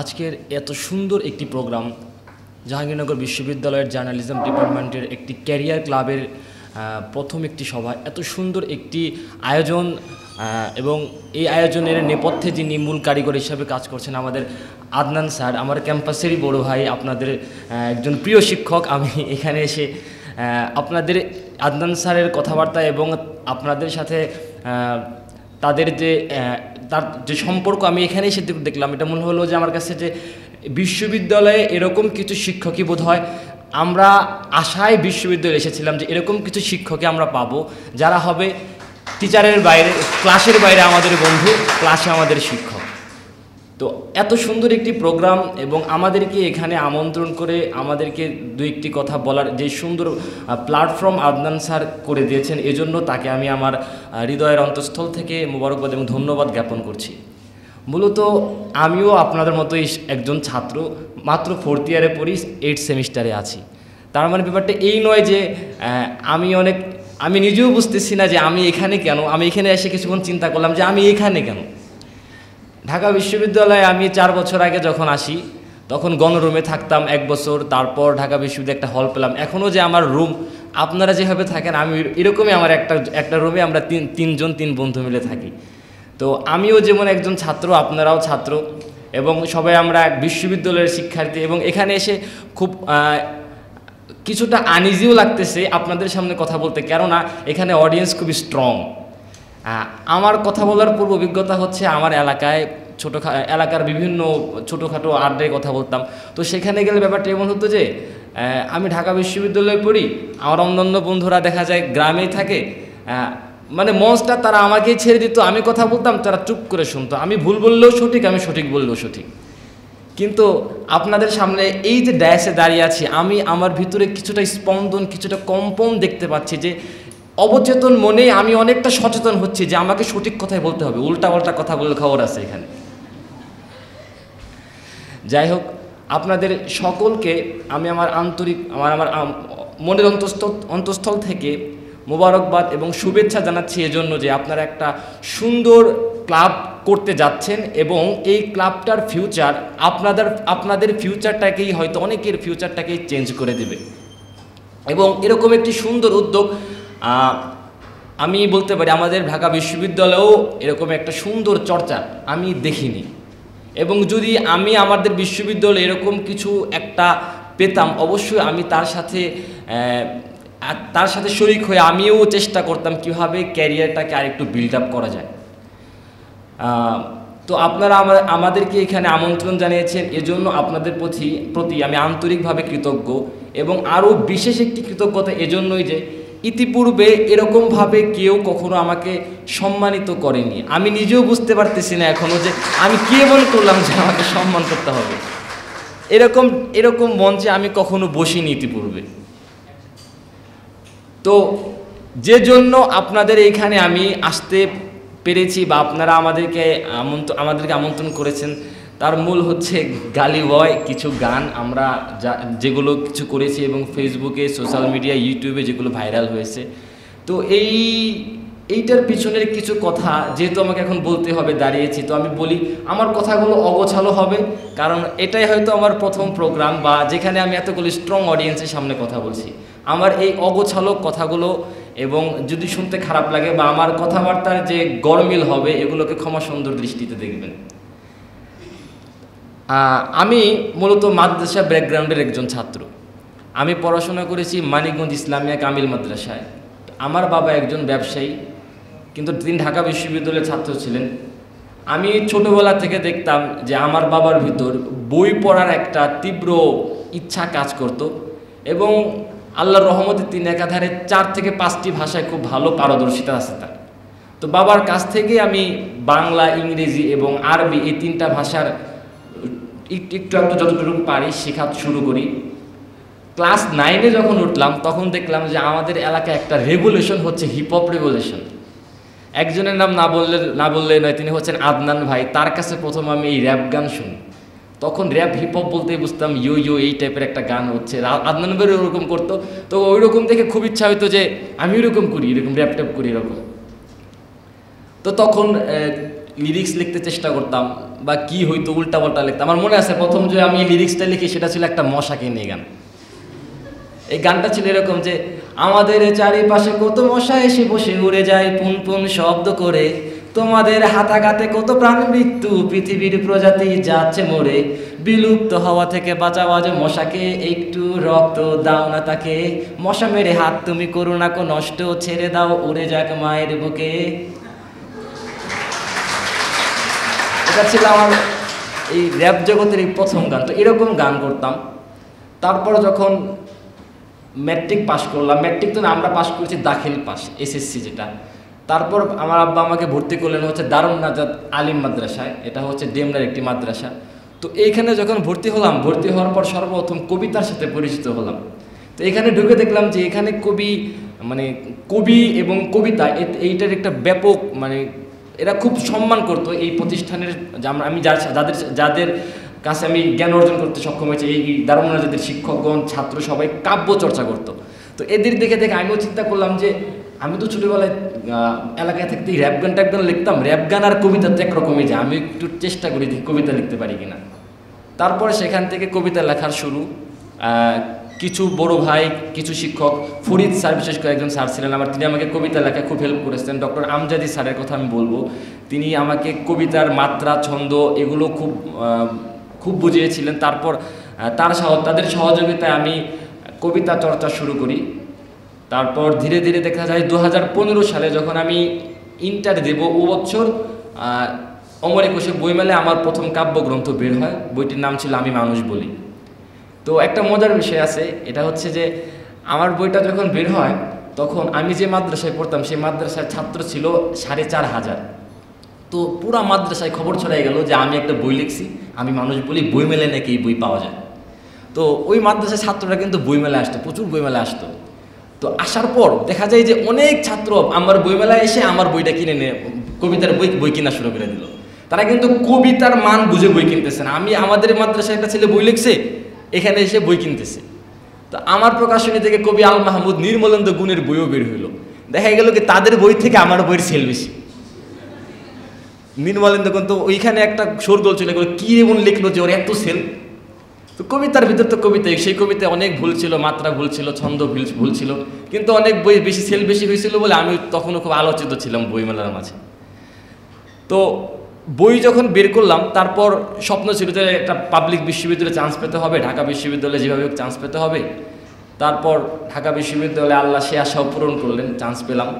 আজকের এত সুন্দর একটি প্রোগ্রাম, জাহাঙ্গীরনগর বিশ্ববিদ্যালয়ের জার্নালিজম ডিপার্টমেন্টের একটি ক্যারিয়ার ক্লাবের প্রথম একটি সভা। এত সুন্দর একটি আয়োজন এবং এই আয়োজনের নেপথ্যে যিনি মূল কারিগর হিসাবে কাজ করছেন আমাদের আদনান স্যার, আমার ক্যাম্পাসেরই বড় ভাই, আপনাদের একজন প্রিয় শিক্ষক, আমি এখানে এসে আপনাদের আদনান স্যারের কথাবার্তা এবং আপনাদের সাথে তাদের যে তার যে সম্পর্ক আমি এখানেই এসে দেখলাম। এটা মনে হলো যে আমার কাছে যে বিশ্ববিদ্যালয়ে এরকম কিছু শিক্ষকই বোধ হয় আমরা আশায় বিশ্ববিদ্যালয়ে এসেছিলাম যে এরকম কিছু শিক্ষকই আমরা পাবো যারা হবে টিচারের বাইরে ক্লাসের বাইরে আমাদের বন্ধু ক্লাসে আমাদের শিক্ষক। তো এত সুন্দর একটি প্রোগ্রাম এবং আমাদেরকে এখানে আমন্ত্রণ করে আমাদেরকে দু একটি কথা বলার যে সুন্দর প্ল্যাটফর্ম আদনান স্যার করে দিয়েছেন, এজন্য তাকে আমি আমার হৃদয়ের অন্তঃস্থল থেকে মোবারকবাদ এবং ধন্যবাদ জ্ঞাপন করছি। মূলত আমিও আপনাদের মতোই একজন ছাত্র, মাত্র ফোর্থ ইয়ারে পড়ি এইট সেমিস্টারে আছি। তার মানে ব্যাপারটা এই নয় যে আমি অনেক, আমি নিজেও বুঝতেছি না যে আমি এখানে কেন, আমি এখানে এসে কিছুক্ষণ চিন্তা করলাম যে আমি এখানে কেন। ঢাকা বিশ্ববিদ্যালয়ে আমি চার বছর আগে যখন আসি, তখন গণরুমে থাকতাম এক বছর, তারপর ঢাকা বিশ্ববিদ্যালয়ে একটা হল পেলাম। এখনও যে আমার রুম আপনারা যেভাবে থাকেন, আমি এরকমই আমার একটা একটা রুমে আমরা তিন, তিনজন, তিন বন্ধু মিলে থাকি। তো আমিও যেমন একজন ছাত্র, আপনারাও ছাত্র, এবং সবাই আমরা বিশ্ববিদ্যালয়ের শিক্ষার্থী, এবং এখানে এসে খুব কিছুটা আনইজিও লাগতেছে আপনাদের সামনে কথা বলতে, কেননা এখানে অডিয়েন্স খুবই স্ট্রং আমার কথা বলার পূর্ব অভিজ্ঞতা হচ্ছে আমার এলাকায় ছোটো এলাকার বিভিন্ন ছোটোখাটো আড্ডায় কথা বলতাম। তো সেখানে গেলে ব্যাপারটা এমন হতো যে আমি ঢাকা বিশ্ববিদ্যালয়ে পড়ি, আমার অন্যান্য বন্ধুরা দেখা যায় গ্রামেই থাকে মানে মঞ্চটা তারা আমাকেই ছেড়ে দিত, আমি কথা বলতাম, তারা চুপ করে শুনতো। আমি ভুল বললেও সঠিক, আমি সঠিক বললেও সঠিক। কিন্তু আপনাদের সামনে এই যে ড্যাশে দাঁড়িয়ে আছি, আমি আমার ভিতরে কিছুটা স্পন্দন, কিছুটা কম্পন দেখতে পাচ্ছি যে অবচেতন মনে আমি অনেকটা সচেতন হচ্ছি যে আমাকে সঠিক কথাই বলতে হবে। উল্টা পাল্টা কথা বলে খবর আছে এখানে। যাই হোক, আপনাদের সকলকে আমি আমার আন্তরিক, আমার আমার মনের অন্তঃস্থল অন্তঃস্থল থেকে মোবারকবাদ এবং শুভেচ্ছা জানাচ্ছি এজন্য যে আপনারা একটা সুন্দর ক্লাব করতে যাচ্ছেন এবং এই ক্লাবটার ফিউচার আপনাদের আপনাদের ফিউচারটাকেই হয়তো অনেকের ফিউচারটাকেই চেঞ্জ করে দেবে। এবং এরকম একটি সুন্দর উদ্যোগ আমি বলতে পারি আমাদের ঢাকা বিশ্ববিদ্যালয়েও এরকম একটা সুন্দর চর্চা আমি দেখিনি। এবং যদি আমি আমাদের বিশ্ববিদ্যালয়ে এরকম কিছু একটা পেতাম, অবশ্যই আমি তার সাথে তার সাথে শরিক হয়ে আমিও চেষ্টা করতাম কীভাবে ক্যারিয়ারটাকে আরেকটু বিল্ড আপ করা যায়। তো আপনারা আমাদেরকে এখানে আমন্ত্রণ জানিয়েছেন, এজন্য আপনাদের প্রতি প্রতি আমি আন্তরিকভাবে কৃতজ্ঞ এবং আরও বিশেষ একটি কৃতজ্ঞতা এজন্যই যে ইতিপূর্বে এরকমভাবে কেউ কখনো আমাকে সম্মানিত করেনি। আমি নিজেও বুঝতে পারতেছি না এখনও যে আমি কে মনে করলাম যে আমাকে সম্মান করতে হবে। এরকম এরকম মঞ্চে আমি কখনো বসিনি ইতিপূর্বে। তো যে জন্য আপনাদের এইখানে আমি আসতে পেরেছি বা আপনারা আমাদেরকে আমন্ত্রণ আমাদেরকে আমন্ত্রণ করেছেন তার মূল হচ্ছে গালি বয় কিছু গান আমরা যা, যেগুলো কিছু করেছি এবং ফেসবুকে সোশ্যাল মিডিয়া ইউটিউবে যেগুলো ভাইরাল হয়েছে। তো এই, এইটার পিছনের কিছু কথা, যেহেতু আমাকে এখন বলতে হবে, দাঁড়িয়েছি, তো আমি বলি, আমার কথাগুলো অগোছালো হবে, কারণ এটাই হয়তো আমার প্রথম প্রোগ্রাম বা যেখানে আমি এতগুলো স্ট্রং অডিয়েন্সের সামনে কথা বলছি। আমার এই অগোছালো কথাগুলো এবং যদি শুনতে খারাপ লাগে বা আমার কথাবার্তার যে গরমিল হবে, এগুলোকে ক্ষমা সুন্দর দৃষ্টিতে দেখবেন। আমি মূলত মাদ্রাসা ব্যাকগ্রাউন্ডের একজন ছাত্র। আমি পড়াশোনা করেছি মানিকগঞ্জ ইসলামিয়া কামিল মাদ্রাসায়। আমার বাবা একজন ব্যবসায়ী, কিন্তু তিনি ঢাকা বিশ্ববিদ্যালয়ের ছাত্র ছিলেন। আমি ছোটবেলা থেকে দেখতাম যে আমার বাবার ভিতর বই পড়ার একটা তীব্র ইচ্ছা কাজ করত এবং আল্লাহর রহমতে তিনি একাধারে চার থেকে পাঁচটি ভাষায় খুব ভালো পারদর্শিতা আছে তার। তো বাবার কাছ থেকে আমি বাংলা, ইংরেজি এবং আরবি এই তিনটা ভাষার একটু একটু একটু যতটুকু পারি শেখা শুরু করি। ক্লাস নাইনে যখন উঠলাম, তখন দেখলাম যে আমাদের এলাকায় একটা রেভলিউশন হচ্ছে হিপ হপ রেভলিউশন একজনের নাম না বললে না বললে নয়, তিনি হচ্ছেন আদনান ভাই। তার কাছে প্রথম আমি এই র্যাপ গান শুনি। তখন র্যাপ হিপ হপ বলতেই বুঝতাম ইউ ইউ এই টাইপের একটা গান হচ্ছে। আদনান ভাই ওরকম করতো। তো ওই রকম দেখে খুব ইচ্ছা হতো যে আমি ওরকম করি, এরকম র্যাপ ট্যাপ করি এরকম। তো তখন লিরিক্স লিখতে চেষ্টা করতাম, বা কি হইতো উল্টা পাল্টা লিখতাম। আমার মনে আছে, প্রথম যে আমি লিরিক্সটা লিখি, সেটা ছিল একটা মশাকে নিয়ে গান। এই গানটা ছিল এরকম যে, আমাদের চারিপাশে কত মশা এসে বসে উড়ে যায়, পুন পুন শব্দ করে। তোমাদের হাতাঘাতে কত প্রাণ মৃত্যু, পৃথিবীর প্রজাতি যাচ্ছে মরে। বিলুপ্ত হওয়া থেকে বাঁচাওয়া যে মশাকে, একটু রক্ত দাও না তাকে। মশা মেরে হাত তুমি করো না, কো নষ্ট, ছেড়ে দাও, উড়ে যাক মায়ের বুকে। এটা ছিল আমার এই র্যাপ জগতের এই প্রথম গান। তো এরকম গান করতাম। তারপর যখন ম্যাট্রিক পাশ করলাম ম্যাট্রিক তো না, আমরা পাশ করেছি দাখিল পাস এসএসসি যেটা। তারপর আমার আব্বা আমাকে ভর্তি করলেন হচ্ছে দারুণ নাজাদ আলিম মাদ্রাসায়। এটা হচ্ছে ডেমরার একটি মাদ্রাসা। তো এইখানে যখন ভর্তি হলাম, ভর্তি হওয়ার পর সর্বপ্রথম কবিতার সাথে পরিচিত হলাম। তো এখানে ঢুকে দেখলাম যে এখানে কবি মানে কবি এবং কবিতা এইটার একটা ব্যাপক মানে এরা খুব সম্মান করতো এই প্রতিষ্ঠানের আমি যার, যাদের যাদের কাছে আমি জ্ঞান অর্জন করতে সক্ষম হয়েছি, এই দারুণ যাদের শিক্ষকগণ, ছাত্র সবাই কাব্য চর্চা করতো। তো এদের দেখে দেখে আমিও চিন্তা করলাম যে, আমি তো ছোটোবেলায় এলাকায় থাকতে র্যাপ গান ট্যাপ গান লিখতাম। র্যাপ গান আর কবিতা তো একরকমই যায় আমি একটু চেষ্টা করি কবিতা লিখতে পারি কিনা। তারপরে সেখান থেকে কবিতা লেখার শুরু কিছু বড় ভাই, কিছু শিক্ষক, ফরিদ স্যার, বিশেষ করে একজন স্যার ছিলেন। আমার তিনি আমাকে কবিতা লেখা খুব হেল্প করেছেন। ডক্টর আমজাদি স্যারের কথা আমি বলব। তিনি আমাকে কবিতার মাত্রা, ছন্দ এগুলো খুব খুব বুঝিয়েছিলেন। তারপর তার সহ, তাদের সহযোগিতায় আমি কবিতা চর্চা শুরু করি। তারপর ধীরে ধীরে দেখা যায় দু হাজার পনেরো সালে যখন আমি ইন্টার দেব, ও বছর অমর একুশে বইমেলে আমার প্রথম কাব্যগ্রন্থ বের হয়। বইটির নাম ছিল আমি মানুষ বলি। তো একটা মজার বিষয় আছে, এটা হচ্ছে যে আমার বইটা যখন বের হয়, তখন আমি যে মাদ্রাসায় পড়তাম, সেই মাদ্রাসার ছাত্র ছিল সাড়ে চার হাজার। তো পুরো মাদ্রাসায় খবর ছড়াই গেল যে আমি একটা বই লিখছি, আমি মানুষ বলি বই মেলে নাকি এই বই পাওয়া যায়। তো ওই মাদ্রাসার ছাত্ররা কিন্তু বইমেলায় আসতো, প্রচুর বইমেলায় আসতো। তো আসার পর দেখা যায় যে অনেক ছাত্র আমার বইমেলায় এসে আমার বইটা কিনে নিয়ে, কবিতার বই বই কিনা শুরু করে দিল। তারা কিন্তু কবিতার মান বুঝে বই কিনতেছে না। আমি আমাদের মাদ্রাসায় একটা ছেলে বই লিখছে এখানে এসে বই কিনতেছে। তো আমার প্রকাশনী থেকে কবি আল মাহমুদ নির্মলেন্দ্র গুণের বইও বের হইল। দেখা গেল কি তাদের বই থেকে আমার বইয়ের সেল বেশি। নির্মলেন্দ্র গুণ তো ওইখানে একটা শোরগোল চলে গেলো, কি এমন লিখলো যে ওর এত সেল তো কবিতার ভিতর তো কবিতা, সেই কবিতায় অনেক ভুল ছিল, মাত্রা ভুল ছিল, ছন্দ ভুল ভুল ছিল। কিন্তু অনেক বই বেশি সেল বেশি হয়েছিল বলে আমি তখনও খুব আলোচিত ছিলাম বইমেলার মাঝে। তো বই যখন বের করলাম, তারপর স্বপ্ন ছিল যে একটা পাবলিক বিশ্ববিদ্যালয়ে চান্স পেতে হবে, ঢাকা বিশ্ববিদ্যালয়ে যেভাবে চান্স পেতে হবে। তারপর ঢাকা বিশ্ববিদ্যালয়ে আল্লাহ সে আশাও পূরণ করলেন চান্স পেলাম।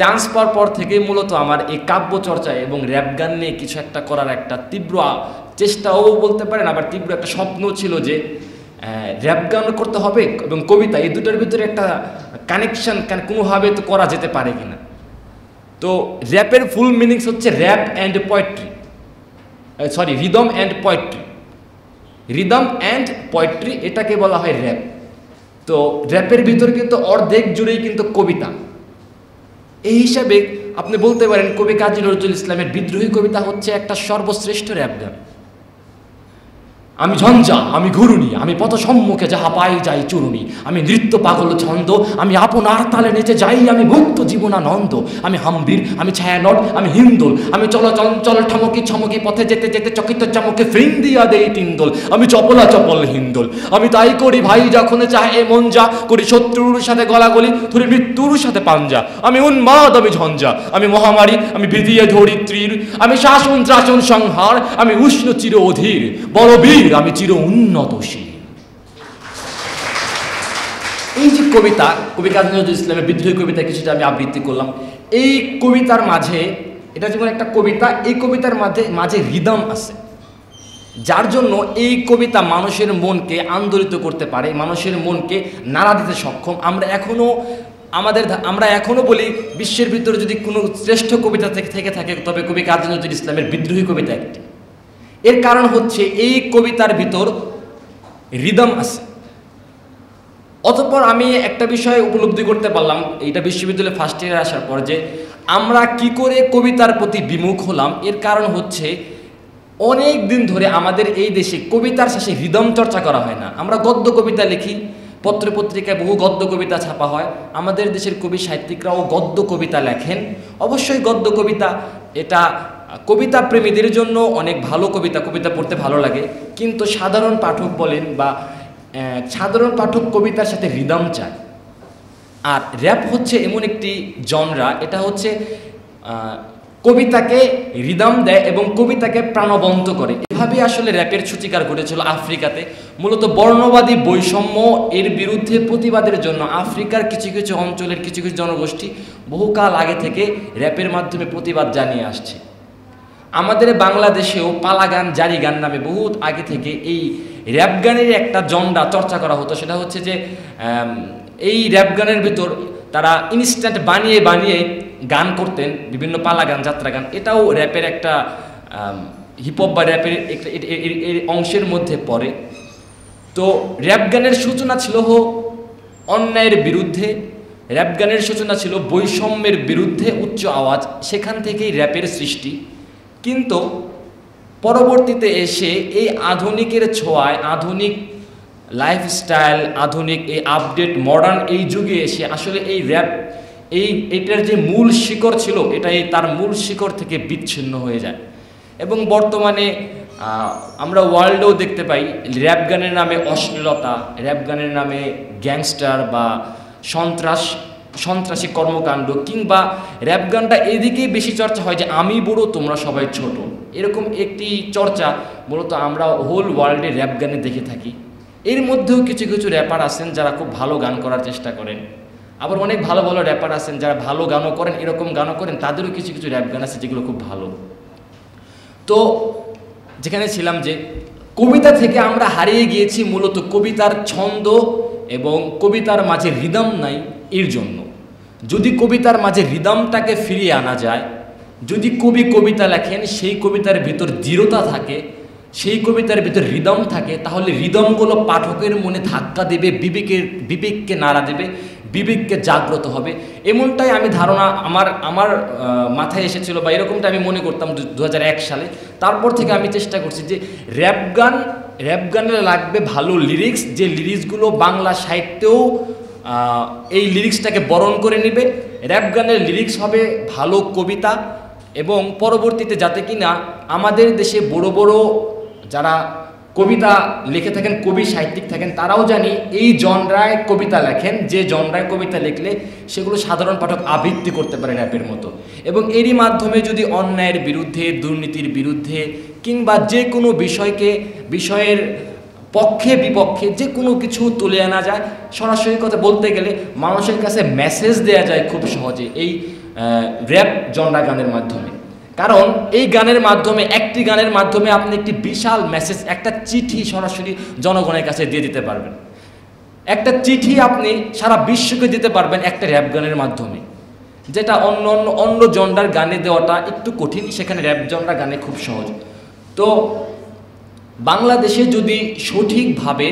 চান্স পাওয়ার পর থেকে মূলত আমার এই কাব্য চর্চা এবং র্যাপ গান নিয়ে কিছু একটা করার একটা তীব্র চেষ্টাও বলতে পারেন, আবার তীব্র একটা স্বপ্ন ছিল যে র্যাপ গান করতে হবে এবং কবিতা, এই দুটোর ভিতরে একটা কানেকশন কোনোভাবে তো করা যেতে পারে কিনা। তো র্যাপের ফুল মিনিংস হচ্ছে rap and poetry sorry rhythm and poetry rhythm and poetry এটাকে বলা হয় র্যাপ। তো র্যাপের ভিতর কিন্তু অর্ধেক জুড়েই কিন্তু কবিতা। এই হিসাবে আপনি বলতে পারেন কবি কাজী নজরুল ইসলামের বিদ্রোহী কবিতা হচ্ছে একটা সর্বশ্রেষ্ঠ র্যাপ গান। আমি ঝঞ্ঝা, আমি ঘুরুনি আমি পথ সম্মুখে যাহা পাই যাই চুরুনি আমি নৃত্য পাগল ছন্দ, আমি আপনার তালে নেচে যাই, আমি মুক্ত জীবনানন্দ। আমি হাম্বির, আমি ছায়ানট, আমি হিন্দোল আমি চল চঞ্চল ঠমকি ছমকি পথে যেতে যেতে চকিত চমকে ফ্রিন্দিয়া দেই টিন্দোল। আমি চপলা চপল হিন্দোল। আমি তাই করি ভাই যখন চাহে মন যা করি শত্রুর সাথে গলাগলি, ধরি মৃত্যুর সাথে পাঞ্জা। আমি উন্মাদ, আমি ঝঞ্ঝা। আমি মহামারী, আমি ভিদিয়ে ধরিত্রীর। আমি শাসন ত্রাসন সংহার, আমি উষ্ণ চির অধীর। বড় বীর আমি চির উন্নতশীল। এই যে কবিতা, কবি কাজী নজরুল ইসলামের বিদ্রোহী কবিতা কিছুটা আমি আবৃত্তি করলাম। এই কবিতার মাঝে, এটা যেমন একটা কবিতা, এই কবিতার মাঝে মাঝে রিদম আছে। যার জন্য এই কবিতা মানুষের মনকে আন্দোলিত করতে পারে, মানুষের মনকে নাড়া দিতে সক্ষম। আমরা এখনও আমাদের আমরা এখনও বলি, বিশ্বের ভিতরে যদি কোনো শ্রেষ্ঠ কবিতা থেকে থাকে, তবে কবি কাজী নজরুল ইসলামের বিদ্রোহী কবিতা একটি। এর কারণ হচ্ছে এই কবিতার ভিতর রিদম আছে। অতঃপর আমি একটা বিষয় উপলব্ধি করতে পারলাম, এইটা বিশ্ববিদ্যালয়ে ফার্স্ট ইয়ারে আসার পর যে আমরা কি করে কবিতার প্রতি বিমুখ হলাম, এর কারণ হচ্ছে অনেক দিন ধরে আমাদের এই দেশে কবিতার শেষে হৃদম চর্চা করা হয় না। আমরা গদ্য কবিতা লিখি, পত্র পত্রিকায় বহু গদ্য কবিতা ছাপা হয়। আমাদের দেশের কবি সাহিত্যিকরাও গদ্য কবিতা লেখেন। অবশ্যই গদ্য কবিতা এটা কবিতা প্রেমীদের জন্য অনেক ভালো কবিতা কবিতা পড়তে ভালো লাগে। কিন্তু সাধারণ পাঠক বলেন বা সাধারণ পাঠক কবিতার সাথে রিদম চায়। আর র্যাপ হচ্ছে এমন একটি জনরা, এটা হচ্ছে কবিতাকে রিদম দেয় এবং কবিতাকে প্রাণবন্ত করে। এভাবে আসলে র্যাপের সূচিকার ঘটেছিল আফ্রিকাতে। মূলত বর্ণবাদী বৈষম্য এর বিরুদ্ধে প্রতিবাদের জন্য আফ্রিকার কিছু কিছু অঞ্চলের কিছু কিছু জনগোষ্ঠী বহুকাল আগে থেকে র্যাপের মাধ্যমে প্রতিবাদ জানিয়ে আসছে। আমাদের বাংলাদেশেও পালা গান জারি গান নামে বহুত আগে থেকে এই র্যাপ গানের একটা জন্ডা চর্চা করা হতো। সেটা হচ্ছে যে এই র্যাপ গানের ভিতর তারা ইনস্ট্যান্ট বানিয়ে বানিয়ে গান করতেন, বিভিন্ন পালা গান যাত্রা গান এটাও র্যাপের একটা হিপহপ বা র্যাপের এর অংশের মধ্যে পড়ে। তো র্যাপ গানের সূচনা ছিল হো, অন্যায়ের বিরুদ্ধে। র্যাপ গানের সূচনা ছিল বৈষম্যের বিরুদ্ধে উচ্চ আওয়াজ। সেখান থেকেই র্যাপের সৃষ্টি। কিন্তু পরবর্তীতে এসে এই আধুনিকের ছোঁয়ায় আধুনিক লাইফস্টাইল আধুনিক এই আপডেট মডার্ন এই যুগে এসে আসলে এই র্যাপ এই এটার যে মূল শিকড় ছিল, এটাই তার মূল শিকড় থেকে বিচ্ছিন্ন হয়ে যায়। এবং বর্তমানে আমরা ওয়ার্ল্ডেও দেখতে পাই র্যাপ গানের নামে অশ্লীলতা র্যাপ গানের নামে গ্যাংস্টার বা সন্ত্রাস সন্ত্রাসী কর্মকাণ্ড কিংবা র্যাপ গানটা এদিকেই বেশি চর্চা হয় যে, আমি বড়, তোমরা সবাই ছোট। এরকম একটি চর্চা মূলত আমরা হোল ওয়ার্ল্ডে র্যাপ গানে দেখে থাকি। এর মধ্যেও কিছু কিছু র্যাপার আছেন যারা খুব ভালো গান করার চেষ্টা করেন। আবার অনেক ভালো ভালো র্যাপার আছেন যারা ভালো গানও করেন, এরকম গানও করেন, তাদেরও কিছু কিছু র্যাপ গান আছে যেগুলো খুব ভালো। তো যেখানে ছিলাম যে, কবিতা থেকে আমরা হারিয়ে গিয়েছি মূলত কবিতার ছন্দ এবং কবিতার মাঝে হৃদম নাই। এর জন্য। যদি কবিতার মাঝে রিদমটাকে ফিরিয়ে আনা যায়, যদি কবি কবিতা লেখেন, সেই কবিতার ভিতর দৃঢ়তা থাকে, সেই কবিতার ভিতর রিদম থাকে, তাহলে রিদমগুলো পাঠকের মনে ধাক্কা দেবে বিবেকের বিবেককে নাড়া দেবে, বিবেককে জাগ্রত হবে। এমনটাই আমি ধারণা আমার আমার মাথায় এসেছিল বা এরকমটা আমি মনে করতাম দু হাজার এক সালে। তারপর থেকে আমি চেষ্টা করছি যে র্যাপ গান, র্যাপ গানে লাগবে ভালো লিরিক্স যে লিরিক্সগুলো বাংলা সাহিত্যেও এই লিরিক্সটাকে বরণ করে নেবে। র্যাপ গানের লিরিক্স হবে ভালো কবিতা এবং পরবর্তীতে যাতে কিনা আমাদের দেশে বড় বড় যারা কবিতা লিখে থাকেন, কবি সাহিত্যিক থাকেন, তারাও জানি এই জনরায় কবিতা লেখেন। যে জনরায় কবিতা লিখলে সেগুলো সাধারণ পাঠক আবৃত্তি করতে পারে র্যাপের মতো। এবং এরই মাধ্যমে যদি অন্যায়ের বিরুদ্ধে, দুর্নীতির বিরুদ্ধে কিংবা যে কোনো বিষয়কে, বিষয়ের পক্ষে বিপক্ষে যে কোনো কিছু তুলে আনা যায়। সরাসরি কথা বলতে গেলে মানুষের কাছে মেসেজ দেয়া যায় খুব সহজে এই র্যাপ জনরা গানের মাধ্যমে। কারণ এই গানের মাধ্যমে, একটি গানের মাধ্যমে আপনি একটি বিশাল মেসেজ একটা চিঠি সরাসরি জনগণের কাছে দিয়ে দিতে পারবেন। একটা চিঠি আপনি সারা বিশ্বকে দিতে পারবেন একটা র্যাপ গানের মাধ্যমে। যেটা অন্য অন্য অন্য জনরার গানে দেওয়াটা একটু কঠিন, সেখানে র্যাপ জনরা গানে খুব সহজ। তো বাংলাদেশে যদি সঠিকভাবে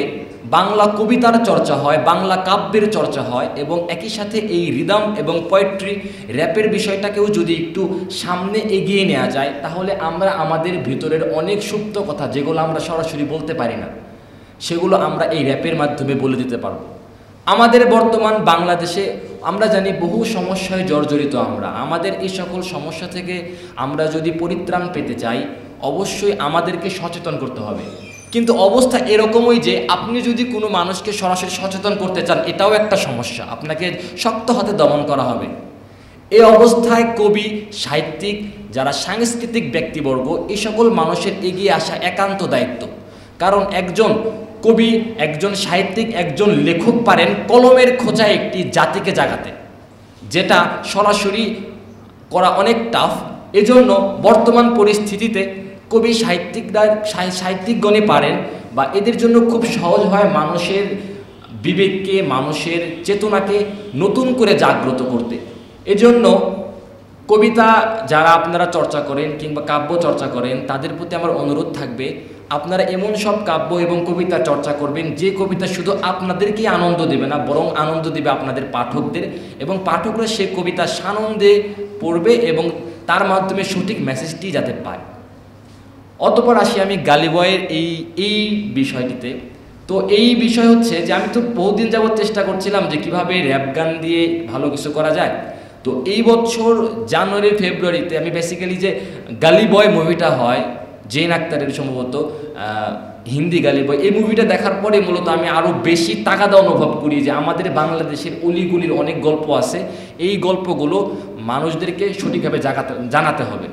বাংলা কবিতার চর্চা হয়, বাংলা কাব্যের চর্চা হয় এবং একই সাথে এই রিদম এবং পোয়েট্রি র্যাপের বিষয়টাকেও যদি একটু সামনে এগিয়ে নেওয়া যায়, তাহলে আমরা আমাদের ভিতরের অনেক সুপ্ত কথা যেগুলো আমরা সরাসরি বলতে পারি না, সেগুলো আমরা এই র্যাপের মাধ্যমে বলে দিতে পারব। আমাদের বর্তমান বাংলাদেশে আমরা জানি বহু সমস্যায় জর্জরিত আমরা। আমাদের এই সকল সমস্যা থেকে আমরা যদি পরিত্রাণ পেতে চাই অবশ্যই আমাদেরকে সচেতন করতে হবে। কিন্তু অবস্থা এরকমই যে আপনি যদি কোনো মানুষকে সরাসরি সচেতন করতে চান, এটাও একটা সমস্যা। আপনাকে শক্ত হাতে দমন করা হবে। এই অবস্থায় কবি, সাহিত্যিক, যারা সাংস্কৃতিক ব্যক্তিবর্গ এই সকল মানুষের এগিয়ে আসা একান্ত দায়িত্ব। কারণ একজন কবি, একজন সাহিত্যিক, একজন লেখক পারেন কলমের খোঁজায় একটি জাতিকে জাগাতে, যেটা সরাসরি করা অনেক টাফ এজন্য বর্তমান পরিস্থিতিতে কবি সাহিত্যিকরা সাহি- সাহিত্যিকগণে পারেন বা এদের জন্য খুব সহজ হয় মানুষের বিবেককে, মানুষের চেতনাকে নতুন করে জাগ্রত করতে। এজন্য কবিতা যারা আপনারা চর্চা করেন কিংবা কাব্য চর্চা করেন, তাদের প্রতি আমার অনুরোধ থাকবে, আপনারা এমন সব কাব্য এবং কবিতা চর্চা করবেন, যে কবিতা শুধু আপনাদেরকেই আনন্দ দেবে না, বরং আনন্দ দেবে আপনাদের পাঠকদের এবং পাঠকরা সে কবিতা সানন্দে পড়বে এবং তার মাধ্যমে সঠিক মেসেজটি যাতে পায়। অতপর আসি আমি গালিবয়ের এই এই বিষয়টিতে। তো এই বিষয় হচ্ছে যে আমি তো বহুদিন যাবৎ চেষ্টা করছিলাম যে কীভাবে র্যাপ গান দিয়ে ভালো কিছু করা যায়। তো এই বছর জানুয়ারি, ফেব্রুয়ারিতে আমি বেসিক্যালি যে গালি বয় মুভিটা হয় জেন আক্তারের সম্ভবত হিন্দি গালি বয় এই মুভিটা দেখার পরে মূলত আমি আরও বেশি তাগাদা অনুভব করি যে আমাদের বাংলাদেশের অলিগুলির অনেক গল্প আছে। এই গল্পগুলো মানুষদেরকে সঠিকভাবে জাগাতে, জানাতে হবে।